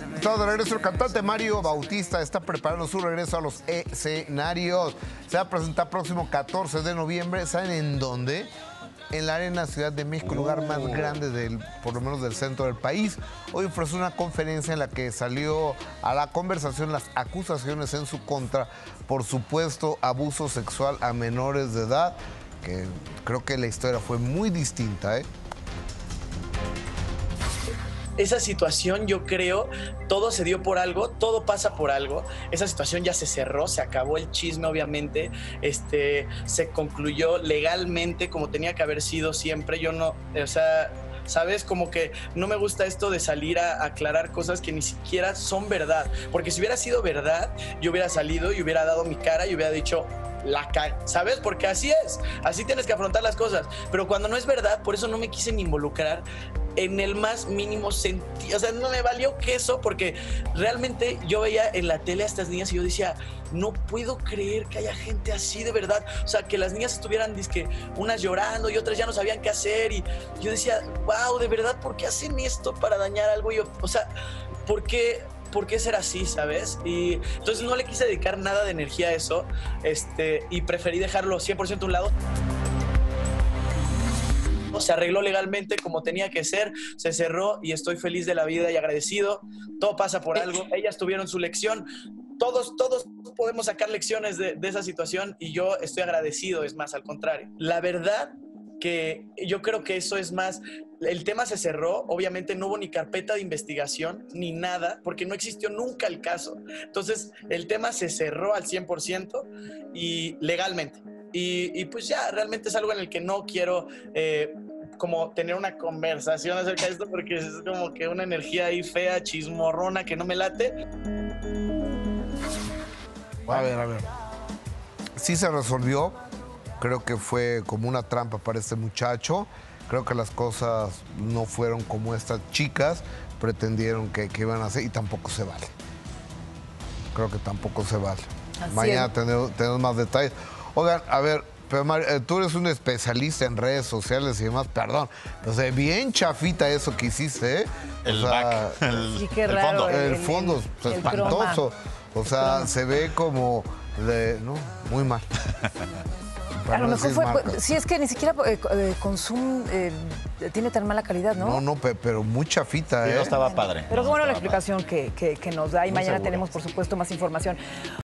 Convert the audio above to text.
Estamos de regreso. El cantante Mario Bautista está preparando su regreso a los escenarios. Se va a presentar próximo 14 de noviembre. ¿Saben en dónde? En la Arena Ciudad de México, el lugar más grande del, por lo menos del centro del país. Hoy ofreció una conferencia en la que salió a la conversación las acusaciones en su contra por supuesto abuso sexual a menores de edad, que creo que la historia fue muy distinta, ¿eh? Esa situación yo creo, todo se dio por algo, todo pasa por algo. Esa situación ya se cerró, se acabó el chisme obviamente, este, se concluyó legalmente como tenía que haber sido siempre. Yo no, o sea, ¿sabes? Como que no me gusta esto de salir a aclarar cosas que ni siquiera son verdad. Porque si hubiera sido verdad, yo hubiera salido y hubiera dado mi cara y hubiera dicho, la ca ¿sabes? Porque así es, así tienes que afrontar las cosas. Pero cuando no es verdad, por eso no me quise involucrar en el más mínimo sentido. O sea, no me valió queso porque realmente yo veía en la tele a estas niñas y yo decía, no puedo creer que haya gente así de verdad. O sea, que las niñas estuvieran, disque, unas llorando y otras ya no sabían qué hacer. Y yo decía, wow, de verdad, ¿por qué hacen esto para dañar algo? yo, o sea, ¿por qué? ¿por qué ser así, sabes? Y entonces no le quise dedicar nada de energía a eso este, y preferí dejarlo 100% a un lado se arregló legalmente como tenía que ser, se cerró y estoy feliz de la vida y agradecido. Todo pasa por algo. Ellas tuvieron su lección. Todos, todos podemos sacar lecciones de, de esa situación y yo estoy agradecido, es más, al contrario. La verdad que yo creo que eso es más, el tema se cerró, obviamente no hubo ni carpeta de investigación ni nada, porque no existió nunca el caso. Entonces, el tema se cerró al 100% y legalmente. Y, y, pues ya, realmente es algo en el que no quiero eh, como tener una conversación acerca de esto porque es como que una energía ahí fea, chismorrona, que no me late. A ver, a ver. Sí se resolvió. Creo que fue como una trampa para este muchacho. Creo que las cosas no fueron como estas chicas pretendieron que, que iban a hacer y tampoco se vale. Creo que tampoco se vale. Así Mañana tenemos, tenemos más detalles. Oigan, a ver, pero Mar- eh, tú eres un especialista en redes sociales y demás, perdón. O sea, bien chafita eso que hiciste, ¿eh? O El sea, back, el, Sí, qué el raro, fondo. el, El- fondo el- el espantoso. O sea, se ve como de, no, muy mal. A lo mejor fue, pues, sí es que ni siquiera eh, eh, Consum eh, tiene tan mala calidad, ¿no? No, no, pe- pero muy chafita, Sí, ¿eh? no estaba padre. Pero no qué bueno la explicación que, que- que nos da y Muy mañana seguro. tenemos, por supuesto, más información.